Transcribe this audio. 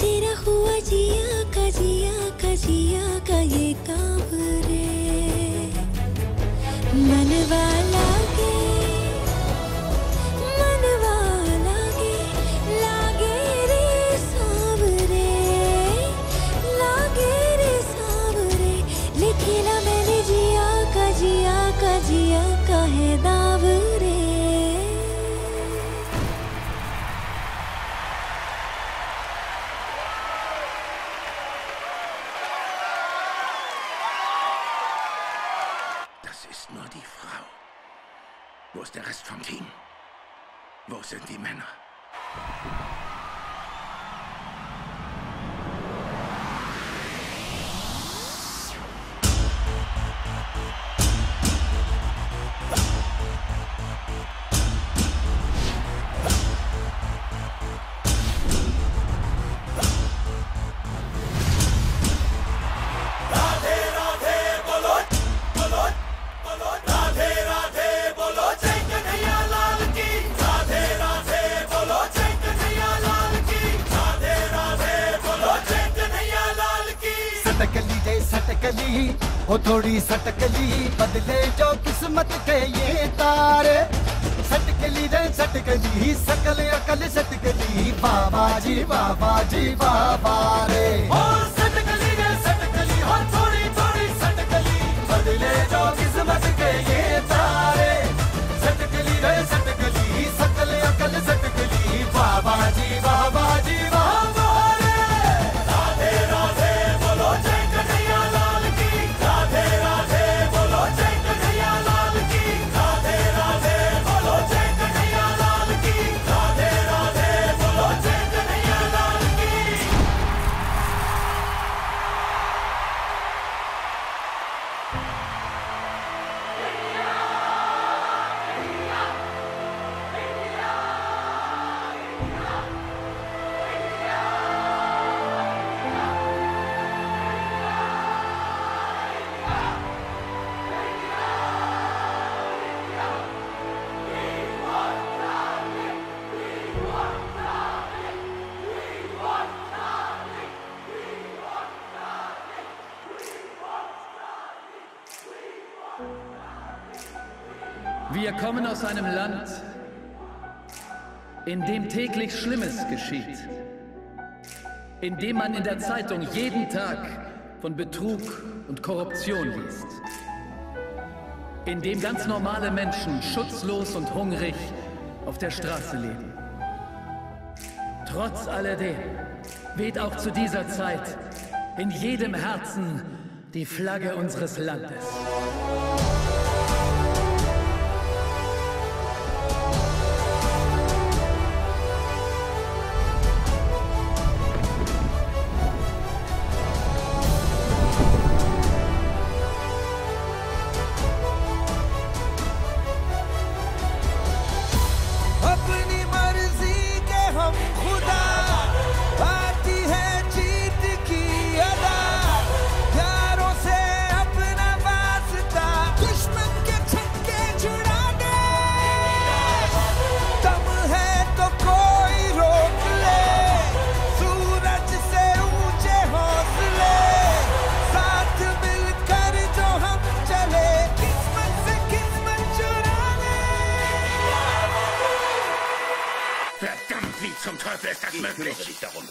तेरा हुआ जिया का जिया का जिया का ये काम रे। मन लागे ist nur die Frau. Wo ist der Rest vom Team? Wo sind die Männer? हो थोड़ी सटकली, बदले जो किस्मत के ये तारे। सटकली रे, सटकली, सकल अकल सटकली, बाबा जी बाबा जी, बाबा रे। Wir kommen aus einem Land, in dem täglich Schlimmes geschieht, in dem man in der Zeitung jeden Tag von Betrug und Korruption liest, in dem ganz normale Menschen schutzlos und hungrig auf der Straße leben. Trotz alledem weht auch zu dieser Zeit in jedem Herzen die Flagge unseres Landes. Wie zum Teufel ist das möglich? dich darum.